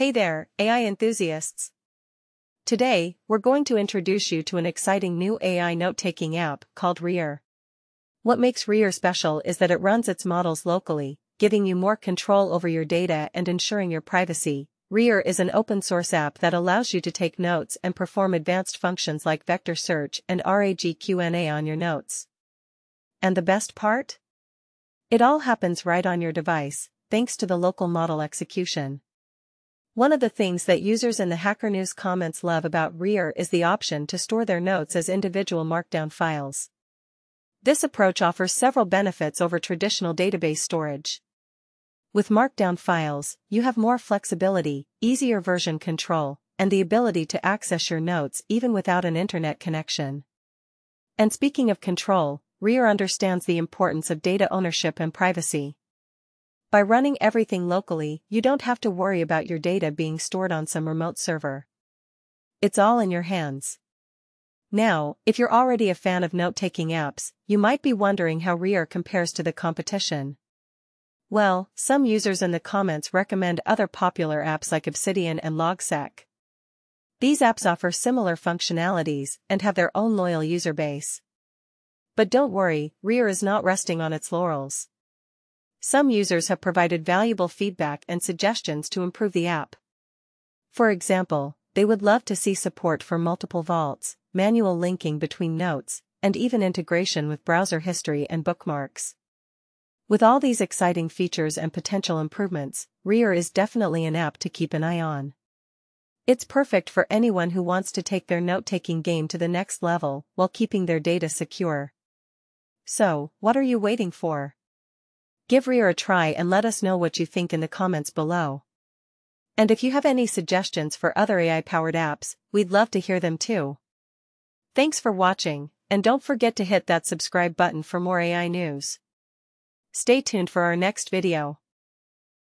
Hey there, AI enthusiasts. Today, we're going to introduce you to an exciting new AI note-taking app called Reor. What makes Reor special is that it runs its models locally, giving you more control over your data and ensuring your privacy. Reor is an open-source app that allows you to take notes and perform advanced functions like vector search and RAG-Q&A on your notes. And the best part? It all happens right on your device, thanks to the local model execution. One of the things that users in the Hacker News comments love about Reor is the option to store their notes as individual markdown files. This approach offers several benefits over traditional database storage. With markdown files, you have more flexibility, easier version control, and the ability to access your notes even without an internet connection. And speaking of control, Reor understands the importance of data ownership and privacy. By running everything locally, you don't have to worry about your data being stored on some remote server. It's all in your hands. Now, if you're already a fan of note-taking apps, you might be wondering how Reor compares to the competition. Well, some users in the comments recommend other popular apps like Obsidian and Logseq. These apps offer similar functionalities and have their own loyal user base. But don't worry, Reor is not resting on its laurels. Some users have provided valuable feedback and suggestions to improve the app. For example, they would love to see support for multiple vaults, manual linking between notes, and even integration with browser history and bookmarks. With all these exciting features and potential improvements, Reor is definitely an app to keep an eye on. It's perfect for anyone who wants to take their note-taking game to the next level while keeping their data secure. So, what are you waiting for? Give Reor a try and let us know what you think in the comments below. And if you have any suggestions for other AI-powered apps, we'd love to hear them too. Thanks for watching, and don't forget to hit that subscribe button for more AI news. Stay tuned for our next video.